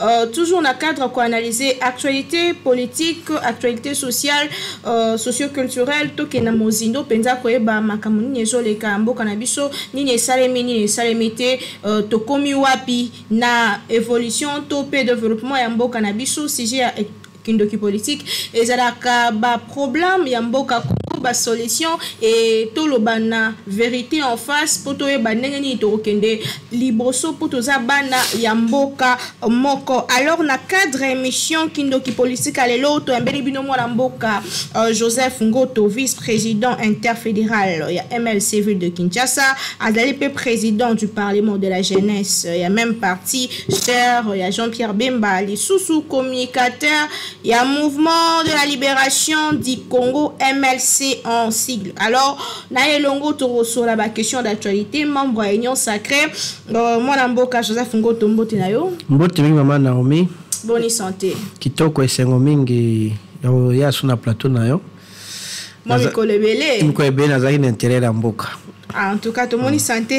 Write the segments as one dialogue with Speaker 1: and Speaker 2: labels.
Speaker 1: Euh, toujours na cadre ko analyser actualité politique actualité sociale euh, socioculturelle tokenda mozindo mpenza koyeba makambo nini ezoleka mboka na biso nini esalemi nini esalemi te euh, tokomi wapi na évolution to mpe développement ya mboka na biso sujet ya kindoki politique ezalaka ba problème ya mboka congo ba solution e toloba na verité en face mpo toyeba ndenge nini tokokende liboso mpo toza bana ya mboka moko alors na cadre ya émission kindoki politique ya lelo toyambeli bino mwana mboka uh, joseph ngoto vice président interfédéral ya mlc ville de kinshasa azali mpe président du parlement de la jeunesse ya même parti Cher ya Jean-Pierre Bemba, les sous-sous communicateurs, il y a mouvement de la libération du Congo MLC en sigle. Alors, na elongo toro sur la question d'actualité, membre à Union Sacrée, euh, mon amboka Joseph Ngoto Mbote na yo.
Speaker 2: Mbote mingi maman Naomi.
Speaker 1: Bonne santé.
Speaker 2: Kitoko esengo mingi ya suna plateau na yo.
Speaker 1: mwa mikolo ebele
Speaker 2: mikolo ebele nazalaki na intérêt ya mboka ah,
Speaker 1: en tout cas tomoni mm. sante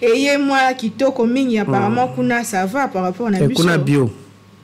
Speaker 1: eye mwa kitoko mingi mm. apparemment kuna ça va par rapport na eh, biso
Speaker 2: kuna bio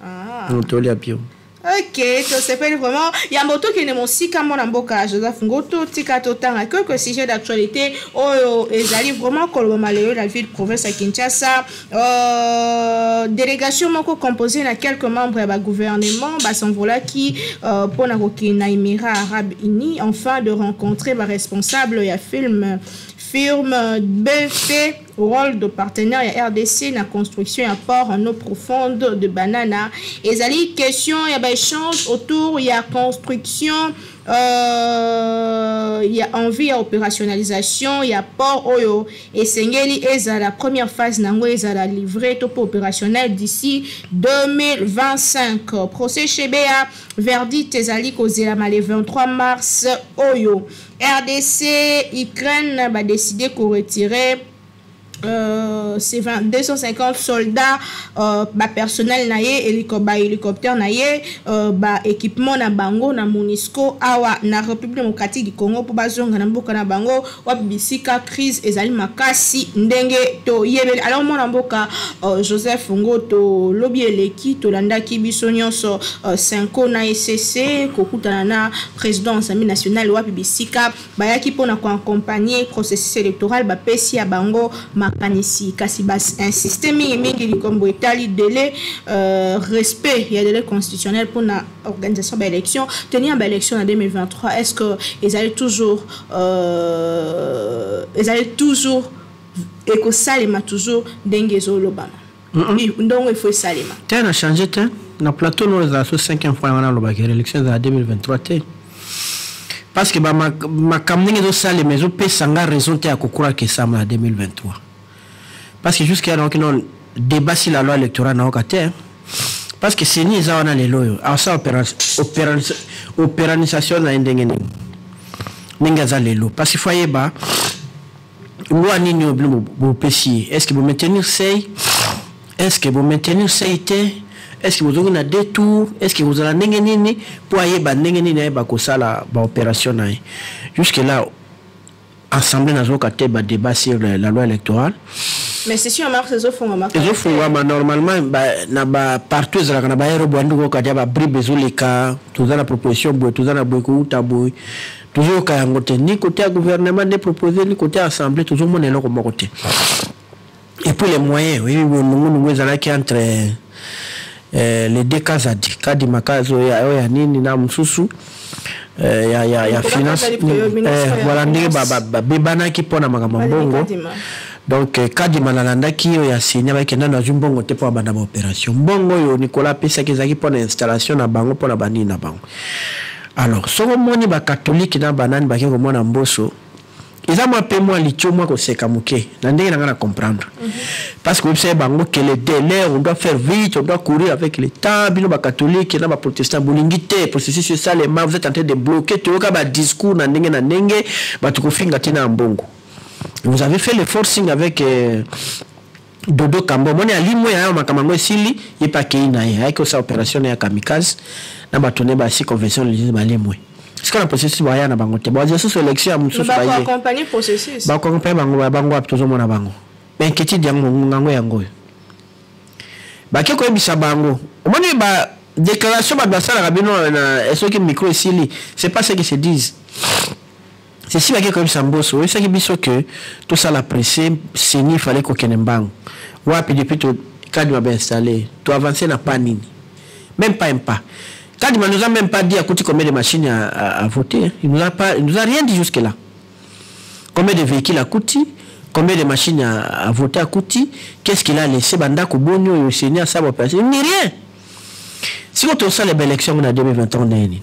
Speaker 1: ah.
Speaker 2: mm, tolia bio
Speaker 1: ok tosepeli vraiment yambo tokende mosika mwana mboka joseph ngoto tika totanga quelque sujet d'actualité oyo ezali vraiment kolobama lelo na ville province ya kinshasa Euh, délégation moko composée na quelques membres ya bagouvernement basanvolaki euh, mpo na kokende na émirat arabe uni enfin de rencontrer baresponsable ya film firme bp rôle de partenaire ya rdc na construction ya port en eau profonde de banana ezali question ya baéchange autour ya construction Euh, il y a envie ya opérationnalisation ya port oyo esengeli ezala première phase nango ezala livré to mpe opérationnel d'ici 2025 procès shebea verdict ezali kozelama le 23 mars oyo rdc ukraine badeside koretirer Euh, c'est 250 soldats euh, ba personnel na ye hélico ba hélicoptère na ye euh, ba équipement na bango na Monisco awa na République démocratique du Congo mpo bazonga na mboka na bango wapi bisika crise ezali makasi ndenge toyebeli alors mwana mboka euh, Joseph ngo tolobi eleki tolandaki biso nyonso euh, Senko na ECC kokutana na président Assemblee nationale wapi bisika Bayaki mpo na ko accompagner processus electoral, bapesi ya bango makanisi kasi ba insister mingi mingi likambo etali delai, euh, respect ya delai constitutionnel mpo na organisation ba election, tenue ya ba election na 2023 est-ce que ezali toujours euh, ezali toujours ekosalema toujours ndenge ezolobama. ndongo il faut esalema
Speaker 2: te na change te na plateau no ezala so 5e fois yango nalobaki rélection ezala 2023 te parce que makambo ndenge ezosalema ezopesa nga raison te ya kokuraka esama na 2023 parce que jusqu'à naoki no débat si la loi électorale naoka te hein. parce que seni eza wana lelo oyo asala opéranisation na ye ndenge nini ndenge aza lelo parce que fo ayeba loi nini oyo bino bopesi ye est ce que bomaintenir sei est ce que bomaintenir sei te est ce que bozongi na deux tour est ce que kozala ndenge nini mpo ayeba ndenge nini ayeba kosala baopération na ye jusque là assemblée nazoka te badébat sur la loi électorale
Speaker 1: mais session ya mars ezofungwama
Speaker 2: ezofungwama normalement na bapartout ezalaka na baero bwanduko kadi ya babribe ezoleka toza na proposition boye toza na boye kouta boye tozoyoka yango te ni kote ya gouvernement nde propose ni kote ya assemblée tozomona eloko moko te epuis le moyen oyebi bonungunungu ezalaki entre eh, le de kazadi kadi makazi oyo ya nini na mosusu eh, ya, ya, ya finance eh, voilà ndenge babebanaki mpo na makambo ya mbongo donc eh, kadima nalandaki oyo ya sini abaki nano azwi mbongo te mpo abanda baopération mbongo oyo nikola apesaki ezalaki mpo na installation na bango mpo na banini na bango Alors soko moni ba catholique na banani bake komona mboso eza mwa mpe mwa litio mwa koseka moke na ndenge na ngai na comprendre mhm. parce que oyebisa ye bango que le délai on doit faire vite on doit courir avec le temps bino bacatholique na baprotestant bolingi te processus esalema vous êtes en train de bloquer toyoka badiscours na ndenge na ndenge bato kofinga te na mbongo vous avez fait le forcing avec euh, dodo kamba omoni alimwe yayo makambo yango esili ye mpe akei na ye ayaki kosala opération na ya kamikaze na bato ne basi convention religieuse balimwe sika na processus baya na bango te bazwa susu élection ya mosusu bakoakompagne bango baya bango wapi tozomona bango bainquiétude yango ngongango yango oyo bake koyebisa bango omoni ba déclaration bato basalaka bino soki micro esili c'est pas ce que se dise Ceci bake koyebisa mboso oyebisaki biso que tosala presse seni fallait kokende mbangu wapi depuis to kadima bainstalle to avance na pas nini même pas un pas kadima nous a même pas dit akuti combien de machines à, à, à voter il nous a pas il nous a rien dit jusque là combien de véhicules akuti combien de machines à, à voter akuti qu'est-ce qu'il a laissé bandako boni oyo seni asala baopération ni rien sikoyo tosala baélection ngo na 2023 ndenge nini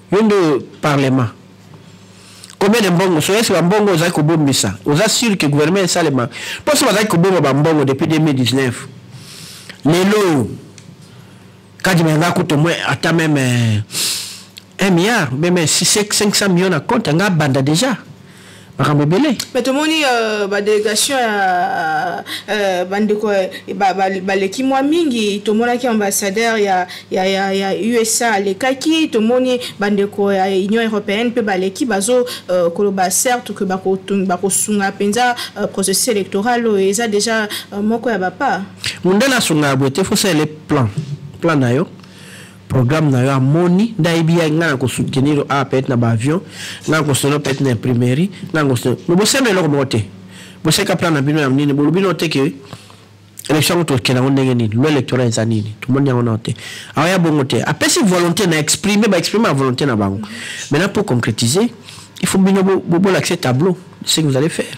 Speaker 2: yo nde parlement combien de mbongo soki ese bambongo ozali kobombisa oza sur ke gouvernement esalema mpo so bazali kobomba bambongo depuis 2019 lelo oyo kadi menga kutu mwe ata meme 1 euh, milliard meme 500 million na compte anga abanda déjà makambo ebele
Speaker 1: me tomoni euh, badélégation ya euh, bandeko euh, baleki mwa mingi tomonaki ambassadeur ya, ya, ya, ya usa alekaki tomoni bandeko ya union européenne mpe baleki bazo uh, koloba certe ke bakosunga mpenza uh, processus électoral oyo eza déjà uh, moko ya bapa
Speaker 2: mundele asungaka boye te fosaele plan plan na yo programme na yo amoni nde ayebi ya ngai nakosoutenir yo awa peut-être na baavion ngai nakosoutenir yo peut-être na imprimerie ngai nakosoutenir mais bosemba eloko moko te boseka plan na bino ya nini bolobi nao te ke élection yango tokende yango ndenge nini loi électoral eza nini tomoni yango nao te awa ya bongo te apesi volonté na exprime baexprime ya volonté na bango maintenant pour concrétiser il faut bino bolakisa tableau ce que vous allez faire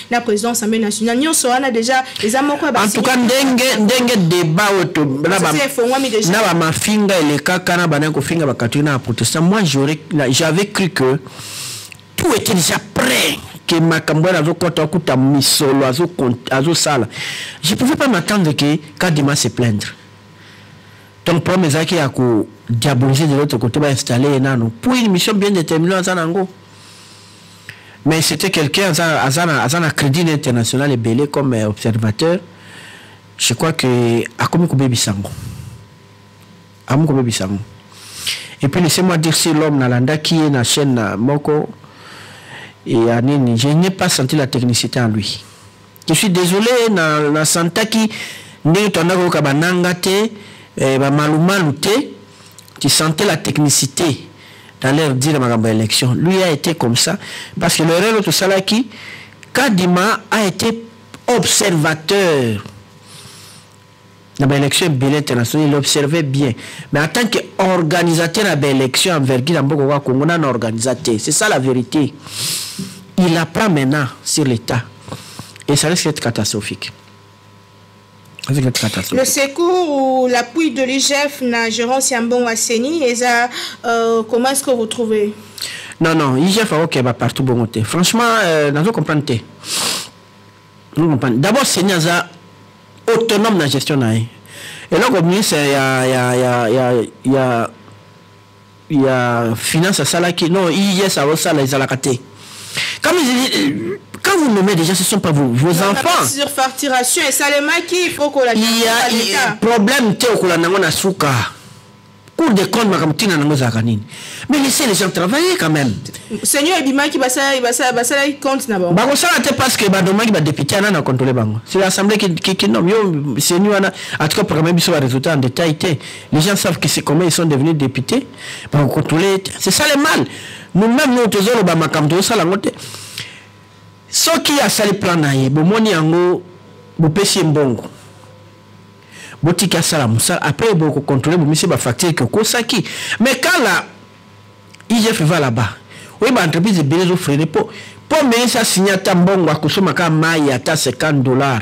Speaker 2: na
Speaker 1: président assemblée nationale nyonso wana déjà eza moko ya
Speaker 2: en tout cas ndenge ndenge débat oyo tobelabafongwami déjà na bamafinga elekaka na bandaki kofinga bakatolik na baprotestant moi j'avais cru que tout était déjà prêt que makambo wana azokota okuta misolo azosala je pouvais pas m'attendre que kadima se plaindre donc problème ezalaki ya kodiaboliser de l'autre côté bainstalle ye nano pour une mission bien déterminée aza na yango mais c'était quelqu'un aza aza na aza na crédit na international ebele comme euh, observateur je crois que akomi kobebisa yango akomi kobebisa yango et puis laissez moi dire si l'homme nalandaki ye na chaîne na moko ya nini je n'ai pas senti la technicité en lui Je suis désolé na na santaki ndenge toanda koyoka bananga te eh, bamalumalu te tu sentais la technicité dans leur dire makambo ya élection lui a été comme ça parce que l'erreur oyo tosalaki kadima a été observateur na ba élection ebele international il observe bien mais en tant que organisateur na ba élection ya envergure ya mboka oka congo nana organisa te c'est ça la vérité il apprend maintenant sur l'état et ça risque d'être catastrophique
Speaker 1: le secours ou l'appui de l'IGF na gérance ya mbongo ya ceni eza euh, comment est ce que vous trouvez
Speaker 2: non non igf akokeba partout bongo te franchement euh, nazo comprendre te d'abord seni aza autonome na gestion na ye eloko ministre ya, ya, ya, ya, ya, ya finance asalaki non ies aosala ezalaka te kama quand vous nommez déjà, ce ne sont pas vous, vos non, enfants.
Speaker 1: Surfacturation, et ça les maquille, il faut qu'on la
Speaker 2: Il y a problème, tu es au souka. cours de compte makambo ntina nango ezalaka nini mais laisse les gens travailler quand même
Speaker 1: seigneur ebimaki basalaki compte na bango
Speaker 2: bakosala te parce que banomaki badepute ana na controle bango c'est l'assemblée qui nomme yo seni wana en tout cas programme biso baresultat en détail te les gens savent que c'est comment ils sont devenus députés bakocontrole te c'est ça le mal nous même nous tozoloba makambo tozosala yango te soki asali plan na ye bomoni yango bopesi ye mbongo botiki asala mosala après boko contrôler bomisi ba facture ke okosaki mais kala igf va là-bas oyo ba entreprise ebele ezo freine mpo mpo ministre asigne ata mbongo akosomba kaka mai ya ata 50 dollar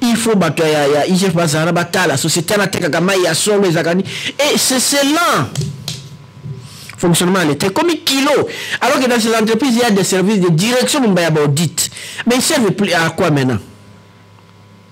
Speaker 2: il faut bato ya, ya igf bazala na batala société wana atekaka mai ya solo ezalaka nini e seselan fonctionnement ya leta ekomi kilo alors que dans ces entreprises il y a des services de direction momba ya baudite mais ils servent plus à quoi maintenant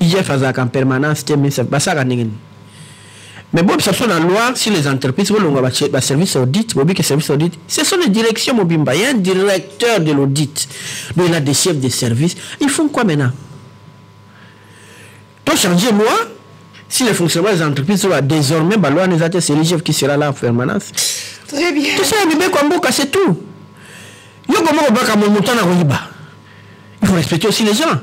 Speaker 2: IGF azalaka en permanence te mais basaka ndenge nini mais boyebisa biso na loi si les entreprises bolonga baservice audit boyebi ke service audit ce sont les directions mobimba ya directeur de l'audit donc il a des chefs de service ils font quoi maintenant to change loi si le fonctionnement des entreprises oyo désormais baloi na eza te c'est l'igf qui sera là en permanence
Speaker 1: tosala mibeko
Speaker 2: ya mboka c'est tout yo komoko baka moto na koyiba il faut respecter aussi les gens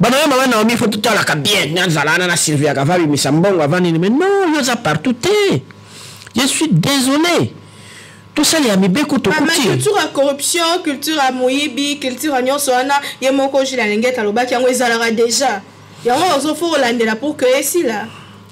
Speaker 2: bana yo mama naomi fo totalaka bien nazala wana nasurveillaka va bimisa mbongo ava nini mais non yo oza partout te je suis désolé tosalela mibeko
Speaker 1: tokutilture ya corruption culture ya moyibi culture ya nyonso wana ye moko jile alengete alobaki yango ezalaka déjà yango ozofo kolandela pour que esila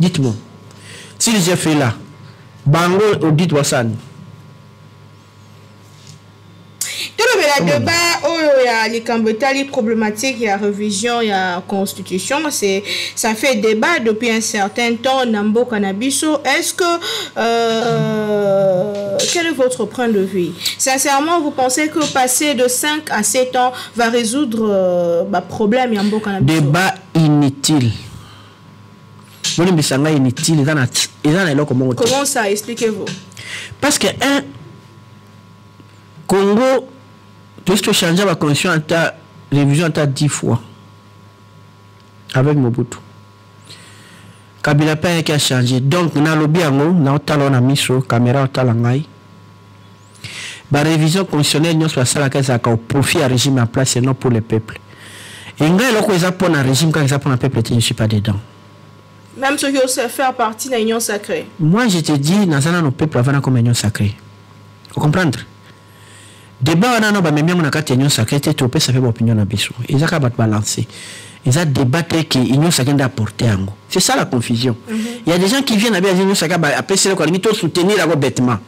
Speaker 2: dites-moi si les fait là bango audit wasani
Speaker 1: tolobela debat oyo ya likambo etali problématique ya révision ya constitution c'est ça fait débat depuis un certain temps na mboka na biso est-ce que euh, quel est votre point de vue sincèrement vous pensez que passer de 5 à 7 ans va résoudre euh, bah, problème ya mboka na biso
Speaker 2: débat inutile bolimbisa ngai inutile eza na eza na eloko moko
Speaker 1: comment ça expliquez vous
Speaker 2: parce que un congo tosi tochange baconstitution ata révision ata 10 fois avec mobutu kabila mpe ayaki achange donc nalobi yango naotala na miso kamera otala ngai ba révision constitutionnelle nyonso basalaka ezalaka au profit ya régime en place et non pour le peuple et ngai eloko eza mpo na régime kaka eza mpo na peuple te je suis pas dedans
Speaker 1: même soki ose faire partie na union sacrée
Speaker 2: moi je te dis naza nano peuple avana comme union sacrée ocomprendre débat wana no bamemi yango na kati ya union sacrée te topesa mpe baopinion na biso eza kaka bato balance eza débat te ke union sacrée nde aporte yango c'est ça la confusion mm -hmm. il y a des gens qui viennent abe ya union sacrée apesi eloko alingi tosoutenir yango bêtement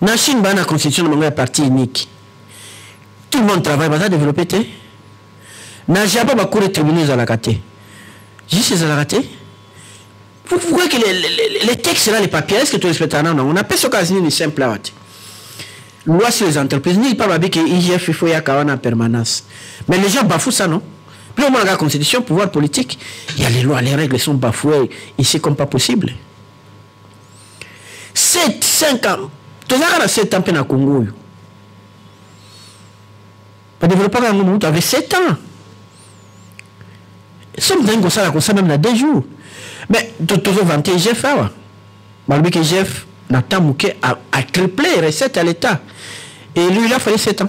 Speaker 1: na
Speaker 2: chine baa na constitution na bango ya parti unique tout le monde travaille baza développe te na japon bacour de tribunaux ezalaka te juste ezalaka te pourquoi que les, les, les textes là les papiers est ce que tu respectes nano yango na peso kasi nini simple awa te loi sur les entreprises nini pa babi ke igf il faut yaka wana permanence mais les gens bafou ça non puis omonaka la constitution pouvoir politique il y a les lois les règles sont bafouées ici comme pas possible 7 5 ans tozalaka na 7 ans mpe na congo oyo badeveloppaka yango moto avec 7 ans so mozali kosala kosa meme na 2 jours mais tozovante gf awa balobi ke gf na temps moke atriple recette ya l'état et lui il a fallu 7 ans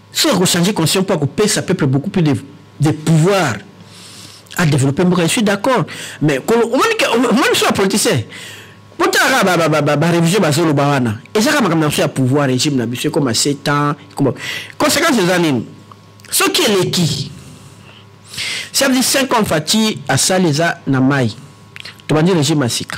Speaker 2: soki ako changer conscient mpo akopesa peuple beaucoup plus de, de pouvoir à développer mboka je suis d'accord mais omoni biso ya politicien botala kaka barévision bazoloba wana eza kaka makambo na biso ya pouvoir régime na biso ekoma sept ans ekoma conséquence eza nini soki eleki ça veut dire 5 ans fati asali eza na mai tobandi régime ya sika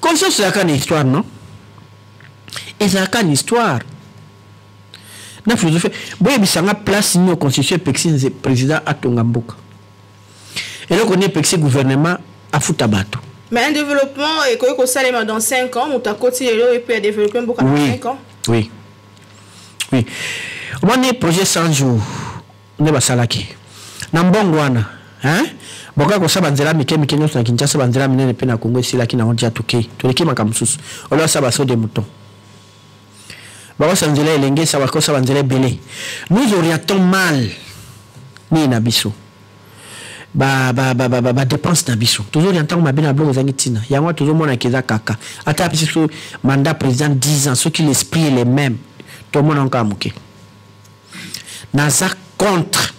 Speaker 2: Conscience ezalaka na histoire non ezalaka na histoire na philosophie boyebisa nga place nini constitution epekisi nze président atonga mboka eloko nini epekisi gouvernement afuta bato
Speaker 1: mais un développement ekoki kosalema dans 5 ans moto akoti lelo epuis ya développe mboka na 5 ans
Speaker 2: oui oui omoni projet 100 jours nde basalaki na mbongo wana hein bokoki kosala banzela mike mike nyonso na kinshasa banzela minene mpe na kongo esilaki nango tia tokei toleki makambo mosusu olobasa baso de mouton bakosala nzela elenge sa bakosala banzela ebele nous orientons mal nini na biso badepense na biso tozolya ntango mabe na biloko ezangi ntina yango wana tozomonaka eza kaka ata apesi biso mandat président 10 ans soki l'esprit est le même tomonaka moke naza contre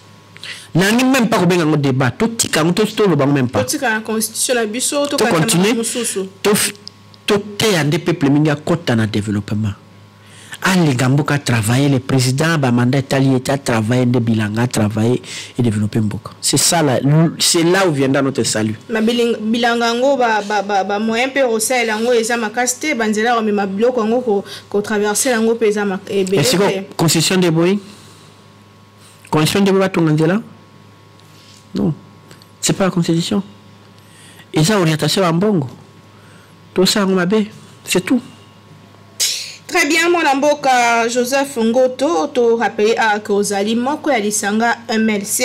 Speaker 2: nangi meme pas kobenga yango débat totika yango toloba yango meme pas tocontinue toteya nde peuple mingi akɔta na développement alinga mboka travailler le président bamanda etali ye te atravaille nde bilanga atravaille et développer mboka c'est ça là c'est là où viendra notre salut
Speaker 1: bilanga yango bamoyen mpe kosalela yango eza makasi te banzela komema biloko yango ko traverser yango pe eza ebele est-ce que
Speaker 2: constitution de boy constitution de boy batonga nzela non c'est pas la constitution eza orientation ya mbongo tosala yango mabe c'est tout
Speaker 1: très bien mwana mboka joseph ngoto torapele aka ozali moko ya lisanga mlc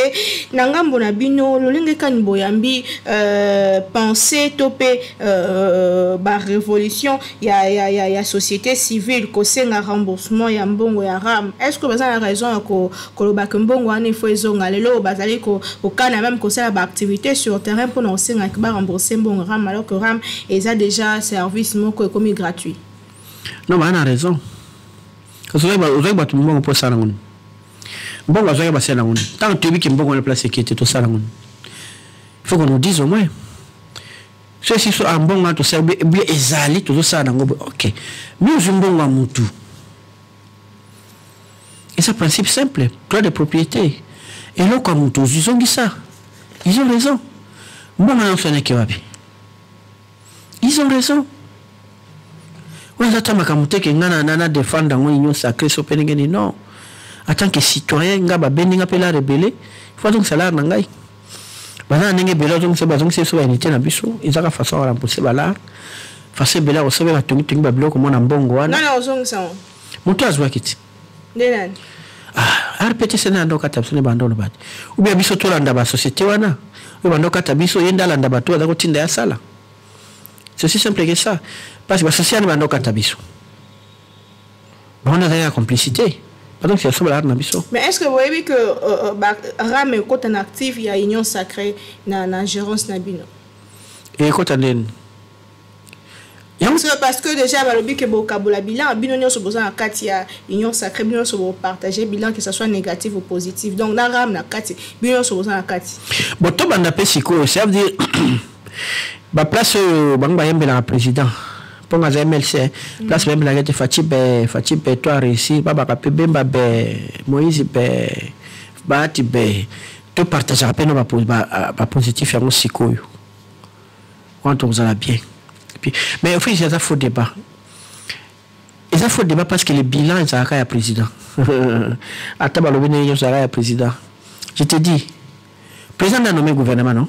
Speaker 1: na ngambo na bino lolenge kani boyambi euh, pensée to mpe euh, barévolution ya, ya, ya, ya société civile kosenga remboursement ya mbongo ya ram est ce que baza na raison ya koloba ke mbongo wana ifo ezonga lelo bazali kokana ko meme kosala baactivité sur terrain mpona kosengaki barembourse mbongo ram alors que ram eza déjà service moko ekomi gratuit
Speaker 2: non baa na raison ozwaki bato mbongo mpo osala yango mbongo azwaki basala yango ntango toyebi ke mbongo wana place ekete tosala yango il faut qu'on nous dise au moins so esi so ambongo wana tosala bie ezali tozosala nango boye ok mi ozwi mbongo ya motu eza principe simple droit de propriété eloko ya motu ozwi zongisa ils ont raison mbongo yango soanaki wapi ils ont raison oyo eza ta makambo te ke ngai na defendre yango union sacré so mpe ndenge nini non en tant que citoyen ngai babendi ngai mpe la rebele faut azongisa lare na ngai baza na ndenge ebele azongisa bazongisa biso bainite na biso ezaka façon ya rembourse balar façon ebele akosala na tongitongi babiloko mona mbongo wana moto azwaki ti ah, rptc na yanda okata biso nde banda oloba te ubia biso tolanda basociété wana oyo banda okata biso ye nde alanda bato aza kotinda ya sala ceci simple que ça mpasi basociété wana banda okata biso bango nde azali ya complicité donc c'est soba na biso
Speaker 1: mais est ce que boyebi que euh, euh, rame ekota na active ya union sacrée na, na gérance na bino
Speaker 2: ekota ndeni
Speaker 1: parce que déjà balobi ke bokabola bilan bino nyonso boza na kati ya union sacré bino nyonso bopartage bilan que ça soit négatif ou positif donc na rame na kati bino nyonso boza na kati
Speaker 2: bo tobanda mpe sikoyo ça veut dire baplace oyo bango bayembelaka président mpo nga za mlc mm. place meme lage te faci be faci be to areussi babaka mpe bemba be moïse be baati be to partageaka mpe na bapositif ba, ba yango sikoyo wana tokozala bien puis mais office eza faux débat eza faux débat parce que le bilan ezalaka ya président ata balobi ndenge nyonso ezalaka ya président je te dis président nde anome gouvernement non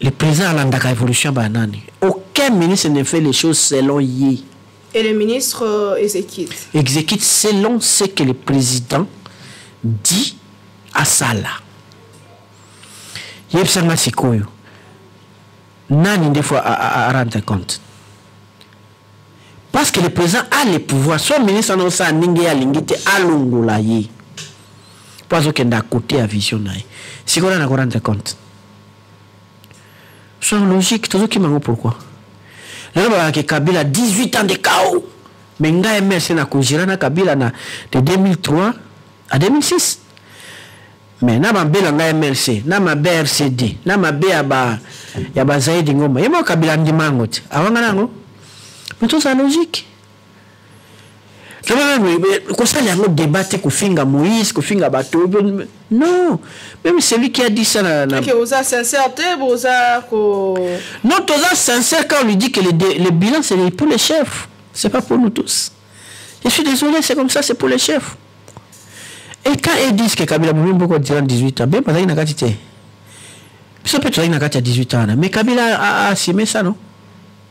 Speaker 1: le président
Speaker 2: alandaka évolution ba nani aucun ministre ne fait les choses selon ye
Speaker 1: et le ministre euh, exécute
Speaker 2: exécute selon ce que le président dit asala yebisa nga sikoyo nani nde fo arendre compte parce que le président a le pouvoir so ministre ana osala ndenge ye alingi te alongola ye mpo azokende akote ya vision na ye sikoyo nani akorendre compte soir logique tozokima yango pourquoi lelo balakaki kabila 18 ans de cao mais ngai mrc na kojira na kabila na de 2003 à 2006 mais na mabe na ngai mrc na mabe ya rcd na mabe ya ba ya bazaidi ngoma ye moko kabila andima yango te awangana yango mais tozala logique kosala yango débat te kofinga moïse kofinga bato non même celui qui a dit ça na, na...
Speaker 1: Okay, oza sincère te boza ko
Speaker 2: non toza sincère quand on lui dit que le, le bilan c'est pour les chefs c'est pas pour nous tous je suis désolé c'est comme ça c'est pour les chefs et quand ils disent que kabila bomi mboko durant 18 ans bien bazalaki na kati te biso mpe tozalaki na kati ya 18 ans wana mais kabila asime ça non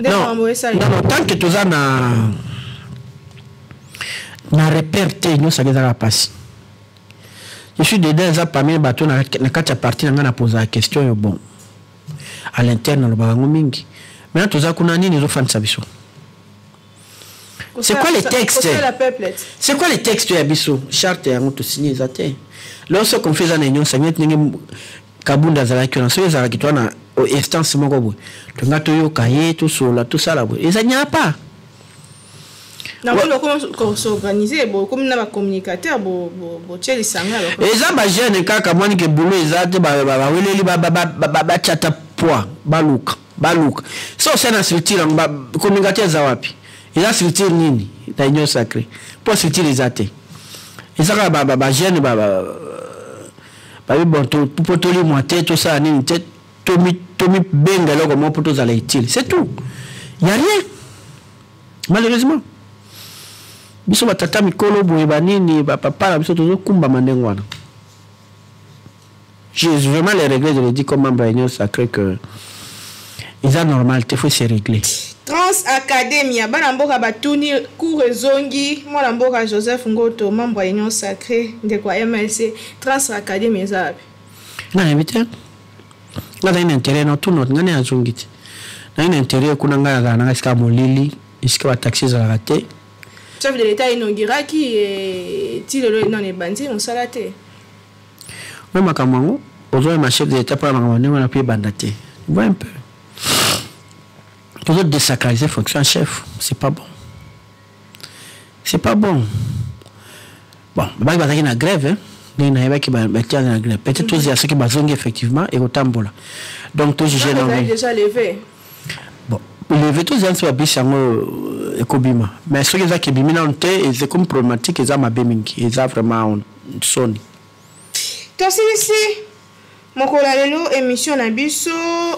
Speaker 2: non tant que toza na na repère te nyonso ake ezaka mpasi je suis dedans eza parmi bato na kati ya parti na ngai napozaka question yo bon à l'interne nalobaka yango mingi maintenant toza kuna nini ezofandisa biso c'est quoi les textes c'est quoi les textes ya biso charte yango tosigne eza te lelo soki konfi eza na union sanget ndenge kabunda azalaki wana soki ezalaki to wana instance moko boye tonga toyoka ye tosolola tosala boye eza nyapa eza bajeune kaka mwanike bulo eza te baweleli bacata poids baluka baluka so osia na structure yango communicateur eza wapi eza structure nini na union sacré mpo structure eza te eza kaka bajeune babi bon mpo tolimwa te tosala nini te tomibenga eloko moko mpo tozala utile c'est tout ya rien malheureusement biso batata mikolo boye banini bapapa na biso tozokumbama ndenge wana Je vraiment les règles, je le dis comme membre Union Sacrée que ils ont normal, il faut se régler.
Speaker 1: Trans Academia, bana mboka batuni cours ezongi, mwana mboka Joseph Ngoto, membre ya Union Sacrée, ndeko ya MLC, Trans Academia eza wapi?
Speaker 2: Na invité. Nga na intérêt na tout notre ngane azongi ti. Na une intérêt kuna nga ya na sika molili, sika ba taxis za raté.
Speaker 1: Chef de l'État inauguraki et eh, ti lelo non ebandi musala te.
Speaker 2: Oyo makambo yango ozwa ma chef de l'etat mpona makambo ndenge wana mpe ebanda te voi un peu tozo désacraliser fonction ya chef c'est pas bon c'est pas bon bon babaki bazalaki na grève hein? ndenge nayebaki batiaka na grève peut-être tozela soki bazongi effectivement ekotambola donc tojuge nango bon leve tozela nso babisi yango euh, ekobima mais soki ezaki ebimi nano te ekomi problématique eza mabe mingi eza vraiment soni
Speaker 1: tosilisi mokolo ya lelo émission na biso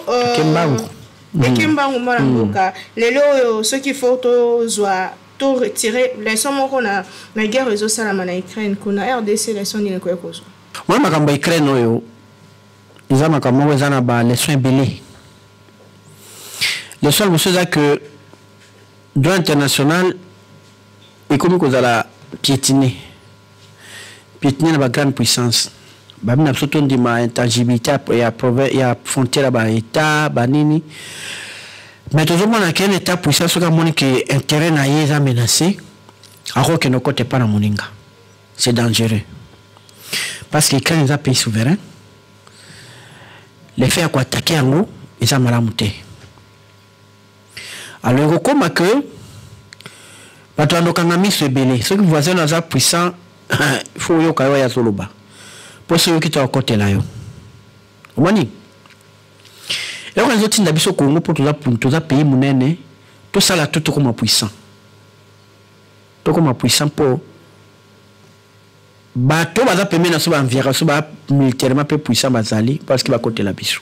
Speaker 2: euh,
Speaker 1: ekembangu mm. ekembangu mwana mm. mboka lelo oyo soki fo tozwa to retire leson moko na, na guerre ezosalama na ukraine kuna rdc leson nini ekoki kozwa
Speaker 2: mwa makambo ya ukraine oyo eza makambo moko eza na baleson ebele leson liboso eza ke droit international ekomi kozala piétine piétine na bagrande puissance babi na biso tondima intangibilité ya province ya frontière ya baétat banini mais tozomona ken état puissance soki amoni ke intérêt na ye eza menacé akokende okota epai na moninga c'est dangereux parce que ukraine eza pays souverain le fait ya koatake yango eza malamu te alors ekokoma ke bato bandokanga miso ebele soki voisin aza puissant fo oyoka yo azoloba mpo soki oyoki to akotela yo omoni eloko ezotinda biso kongo mpo toza, toza pays monene tosala to tokoma puissant tokoma puissant mpo bato baza pembeni na so baenviaka so ba militairement mpe puissant bazali parce que bakotela biso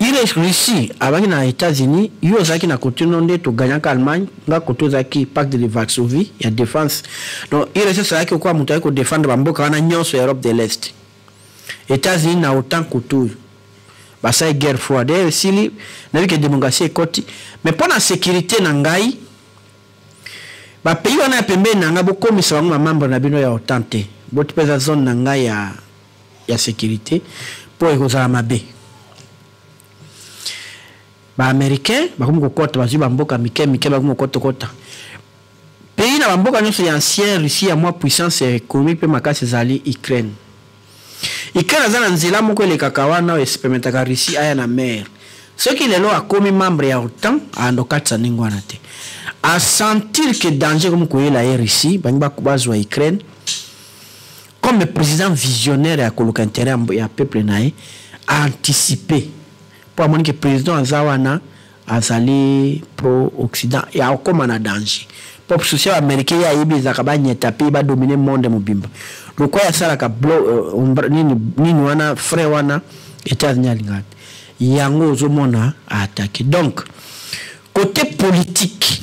Speaker 2: ile russie abaki na états-unis yo ozalaki na kote no nde toganyaka allemagne nga kote ozalaki pacte de varsovie ya défense donc ile ezalaki okoa moto ayaki kodefendre bamboka wana nyonso ya europe de l'est états-unis na otan kutuyu basali guerre froide eye esili nayebi ke démocratie ekoti mais mpo na sécurité na ngai bapays wana ya pembeni na ngai bokomisa bango mamambre na bino ya otan te boti mpenza zone na ngai ya ya securite mpo ekozala mabe baaméricain bakomi kokɔta bazwi bamboka mike mike bakomi kokɔtakɔta pays na bamboka nyonso ya ancien russie ya mwa puissance ya économique mpe makasi ezali ukraine ukraine aza na nzela moko elekaka wana oyo esipemetaka russie aya na mer soki lelo akomi membre ya otan ayando katisa ndenge wana te asentir ke danger ekomi koyela ye russie bangi bazwa ukraine comme président visionnaire ya koluka intérêt ya peuple na ye aanticipe mpo amoni ke président aza wana azali pro occident e akokoma na danger mpo susi ya américain ye ayebi ezalaka banyeta mpe badomine monde mobimba lokola asalaka euh, nini, nini wana frais wana etats-unis alingaka te yango ozomona aatake donc côté politique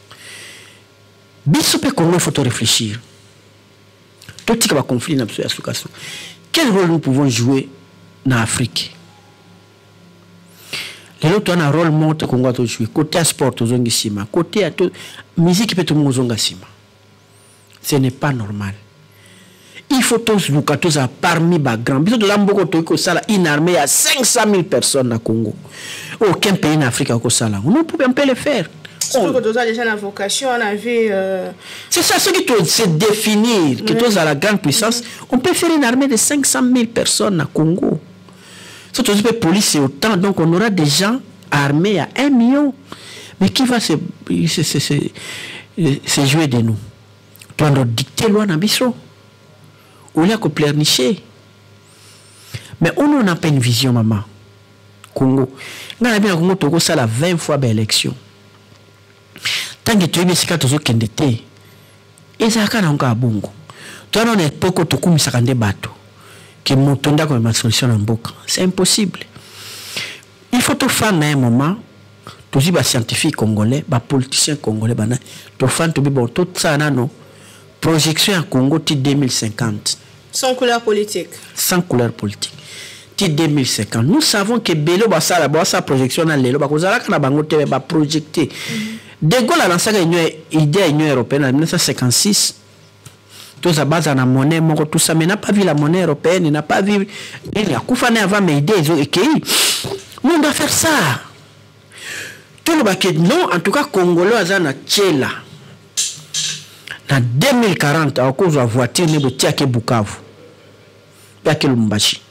Speaker 2: biso mpe congo il faut to réfléchir totika baconflit na biso ya sukasuka quel rôle nous pouvons jouer na afrique lelo toa na rôle moko te kongo atojoue kote ya sport tozongi nsima kote ya to miziki mpe tomongo ozonga nsima ce n'est pas normal il faut toluka tozala parmi bagrand biso toza mboko tokoki kosala une armée ya 500 000 personnes na congo aucun pays na afrique akosala yango non pouvons mpe le faire
Speaker 1: oh. toza déjà na vocation na vie euh...
Speaker 2: c'est ça soki se définir que tozala grande puissance mm -hmm. on peut faire une armée de 500 000 personnes na congo soki tozwi mpe police ya otan donc on aura des gens armés ya 1 million mais qui va se, se, se, se, se jouer de nous toando dicte loi na biso olia koplerniche mais ono on a mpe une vision mama congo ngai nabi na congo tokosala 20 fois baélection ntange toyebi esika tozokende te ezalaka na yango ya bongo toa nano epoko tokumisaka nde bato ke moto nde akomema solution na mboka c'est impossible il faut tofanda un moment tozwi bascientifique congolais bapoliticien congolais bana tofandi tobi bon tosala nano Projection ya Congo ti 2050.
Speaker 1: Sans couleur politique.
Speaker 2: Sans couleur politique. Ti 2050. Nous savons que Belo basala sa projection na lelo bakozalaka na bango te ba projecter. Mm -hmm. De Gaulle alansaka union idée ya Union européenne en 1956. toza baza na monnaie moko tout ça mais n'a pas vu la monnaie européenne n'a pas vu nini akufa ne avant mais idée ezo ekei nous on doit faire ça tolobaki non en tout cas congolais aza na tiela na 2040 akozwa voiture ne botiaki bukavu mpe ake lumbashi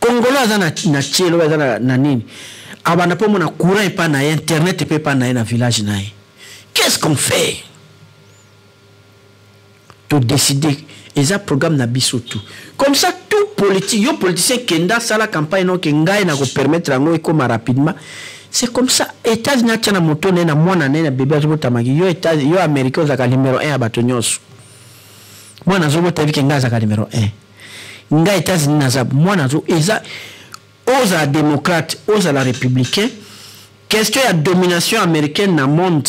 Speaker 2: kongolo aza na, na tielo aza na, na nini abanda mpo omona courant epai na ye internet mpe epai na ye na village na ye qu'est ce qu'on fait To decider eza programme na biso tout. Comme ça tout politique yo politicien kenda sala campagne non ke ngai na ko permettre yango ekoma rapidement. C'est comme ça États-Unis atia na moto ne na mwana ne na bébé azobotamaki yo États yo Américain ozaka numéro 1 ya bato nyonso. Mwana azobota yebi ke ngai azaka numéro 1. Ngai États-Unis naza mwana azo eza ozala démocrate ozala républicain question ya domination américaine na monde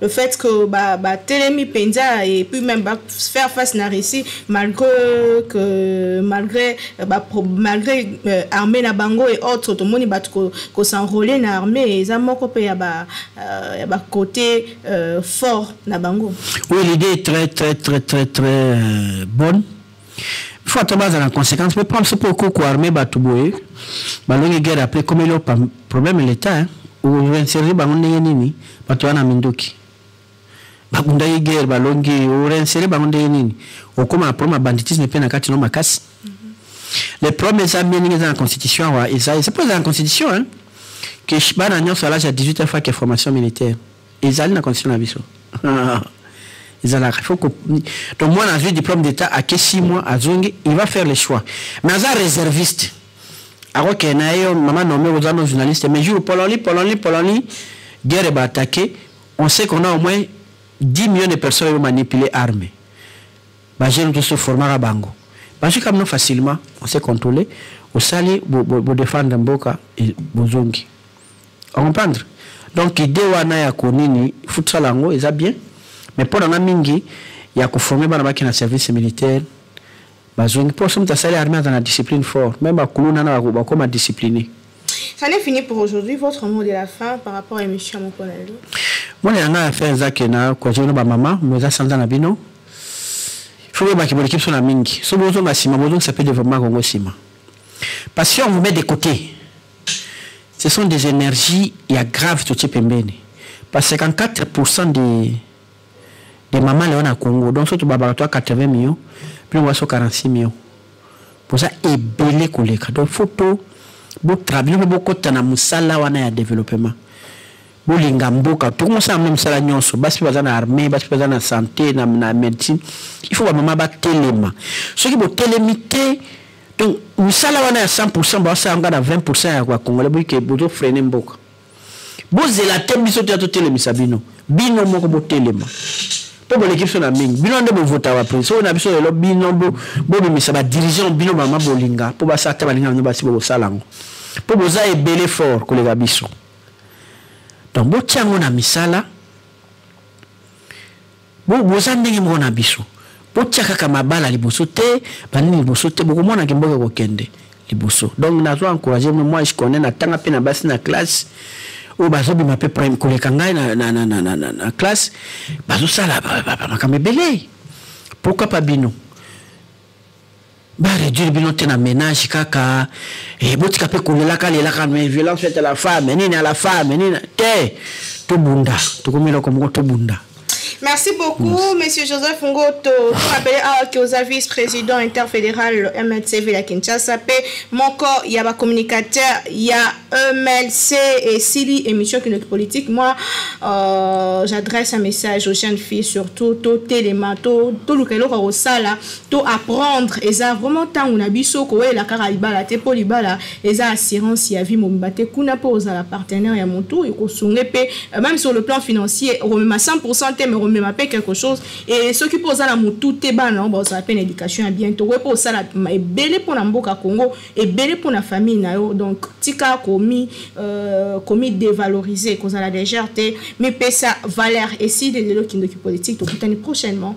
Speaker 2: le
Speaker 1: fait que ba ba telemi penza et puis même ba faire face na Russie malgré que malgré euh, ba malgré euh, armée na bango et autres tout moni bat ko, ko s'enrôler na armée eza moko pe ya ba euh, ya ba côté euh, fort na bango
Speaker 2: oui l'idée est très très très très très euh, bonne il faut ata bazala na conséquence mpe mpo mpe oko koarme bato boye balongi guerre apres ekomeli yo problème l'état orenserve bango ndenge nini bato wana minduki babundaki guerre balongi orensere bango ndenge nini okóma na problème ya banditisme mpe na kati no makasi mhm. le problème eza bien ndenge eza na constitution awa eza eza mpo eza na constitution hein? que bana nyonso à l'âge ya 18 ans fake formation militaire ezali na constitution na biso ezalaka il faut que ton mwana azwi diplôme d'état ake 6 mois azongi il va faire le choix mais aza réserviste akokende na ye mama nome oza no journaliste mais jour polonli polonli polonli guerre ba attaqué on sait qu'on a au moins 10 millions de personnes oyo manipuler arme bajeune toso formaka bango bazwi kamino facilement on sait contrôler osali bodefendre mboka bozongi comprendre donc idée wana ya konini futsala yango eza bien mais mpo na nga mingi ya koforme bana bakenda service militaire bazongi mpo soki moto asali armée aza na discipline fort meme bakuluna na bakoma discipline
Speaker 1: Ça n'est fini pour aujourd'hui. Votre mot de la fin par rapport à l'émission Mon
Speaker 2: Konaldo Moi, il y en a à faire ça que na quoi je ne pas maman, mais ça sans la bino. Faut que bakiboli kipso na mingi. So bozo na sima bozo s'appelle devant ma kongo sima. Parce qu'on vous met de côté. ce sont des énergies ya grave totie pembeni pa 54 pourcent de de mama leo na congo donc so tobabaka to 80 millions bino baso 46 millions boza ebele koleka donc faut to botra bino mpe bokota na mosala wana ya développement bolinga mboka tokoki mosala mpe mosala nyonso basi mpe baza na armée basi mpe baza na santé na, na médecine il faut bamama batelema soki botelemi te donc misala wana ya 100 pourcent basala nga na 20 pourcent ya bakongole boyike bozo freine mboka bozela te biso te totelemisa bino bino moko botelema mpo boleki biso na mingi bino nde bovota bapre soki na biso lelo bino bobimisa badirigeant bino mama bolinga mpo basala te balinga bino basi bokosala yango mpo boza ebele fort koleka biso donc botya yango na misala Bo boza ndenge moko na biso. Botia kaka mabala liboso te, banini liboso te, bokomona ke mboka ekokende liboso. Donc nazo encourager bino, moi je connais na tanga pe na basi na classe oyo bazobima pe prime koleka ngai na, na, na, na, na, na, na classe bazosala makambo ebele pourquoi pas bino ba réduire bino te na ménage kaka eh, botika mpe kolelaka lelaka mais violence faite à la femme nini à la femme nini te tobunda tokomi eloko moko tobunda
Speaker 1: Merci beaucoup, Merci. Monsieur Joseph Ngoto. Vous rappelez ah, que vous avez vice-président interfédéral MLCV la Kinshasa, P. Mon corps, il y a communicateur, il y a MLC et Sili, émission qui notre politique. Moi, euh, j'adresse un message aux jeunes filles, surtout, tout élément, tout, tout le que l'on au sala, to apprendre eza vraiment ntango na biso kowelela kaka libala te mpo libala eza assurance ya vie mobimba te kuna mpo ozala partenaire ya motu ekosunge mpe euh, même sur le plan financier okomema 100 te mais okomema mpe quelque chose e soki mpo oza na motu te bana yango baozala mpe na éducation ya bien tokoki mpo osala ebele mpo na mboka congo ebele mpo na famille na yo donc tika komi euh, komi dévaloriser kozala légère te mipesa valeur esili lelo kindoki politique tokutani prochainement